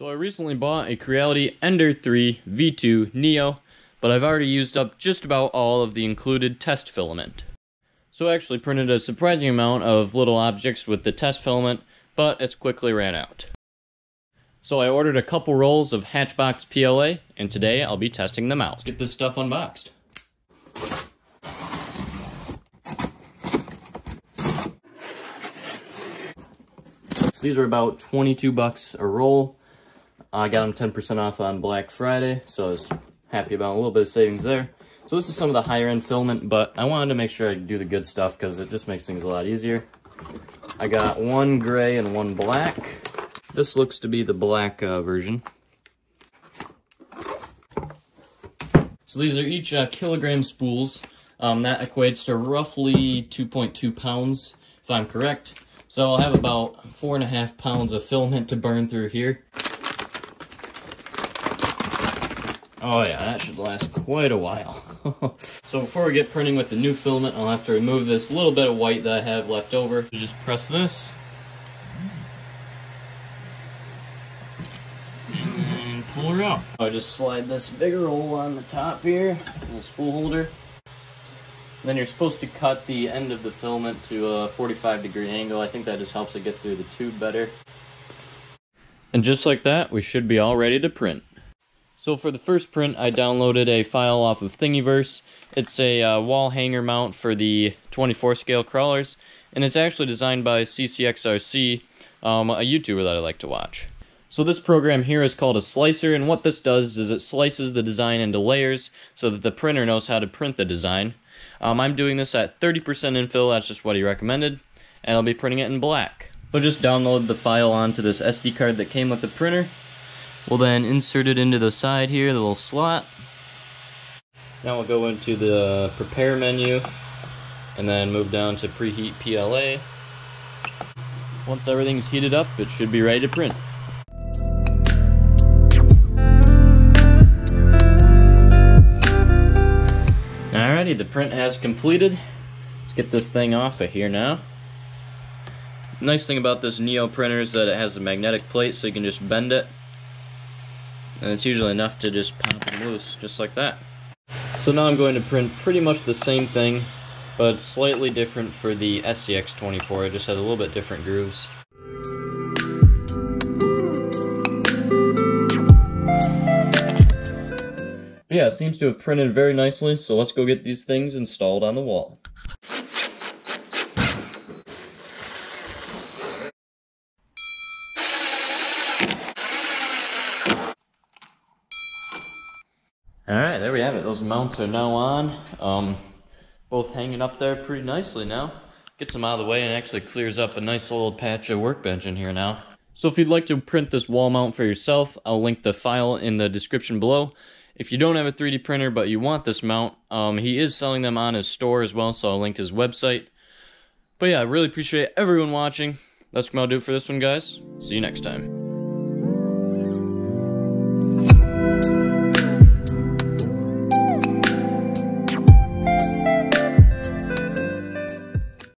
So I recently bought a Creality Ender 3 V2 Neo, but I've already used up just about all of the included test filament. So I actually printed a surprising amount of little objects with the test filament, but it's quickly ran out. So I ordered a couple rolls of Hatchbox PLA, and today I'll be testing them out. Let's get this stuff unboxed. So these are about 22 bucks a roll. I got them 10% off on Black Friday, so I was happy about a little bit of savings there. So this is some of the higher end filament, but I wanted to make sure I do the good stuff because it just makes things a lot easier. I got one gray and one black. This looks to be the black uh, version. So these are each uh, kilogram spools. Um, that equates to roughly 2.2 pounds, if I'm correct. So I'll have about four and a half pounds of filament to burn through here. Oh yeah, that should last quite a while. so before we get printing with the new filament, I'll have to remove this little bit of white that I have left over. just press this. And pull her out. I just slide this bigger hole on the top here, little spool holder. Then you're supposed to cut the end of the filament to a 45 degree angle. I think that just helps it get through the tube better. And just like that, we should be all ready to print. So for the first print, I downloaded a file off of Thingiverse. It's a uh, wall hanger mount for the 24 scale crawlers, and it's actually designed by CCXRC, um, a YouTuber that I like to watch. So this program here is called a slicer, and what this does is it slices the design into layers so that the printer knows how to print the design. Um, I'm doing this at 30% infill, that's just what he recommended, and I'll be printing it in black. So just download the file onto this SD card that came with the printer, We'll then insert it into the side here, the little slot. Now we'll go into the prepare menu and then move down to preheat PLA. Once everything's heated up, it should be ready to print. Alrighty, the print has completed. Let's get this thing off of here now. Nice thing about this Neo printer is that it has a magnetic plate so you can just bend it and it's usually enough to just pop them loose, just like that. So now I'm going to print pretty much the same thing, but slightly different for the SCX24. It just has a little bit different grooves. But yeah, it seems to have printed very nicely, so let's go get these things installed on the wall. Alright, there we have it. Those mounts are now on. Um, both hanging up there pretty nicely now. Gets them out of the way and actually clears up a nice little patch of workbench in here now. So if you'd like to print this wall mount for yourself, I'll link the file in the description below. If you don't have a 3D printer but you want this mount, um, he is selling them on his store as well, so I'll link his website. But yeah, I really appreciate everyone watching. That's what I'll do for this one, guys. See you next time.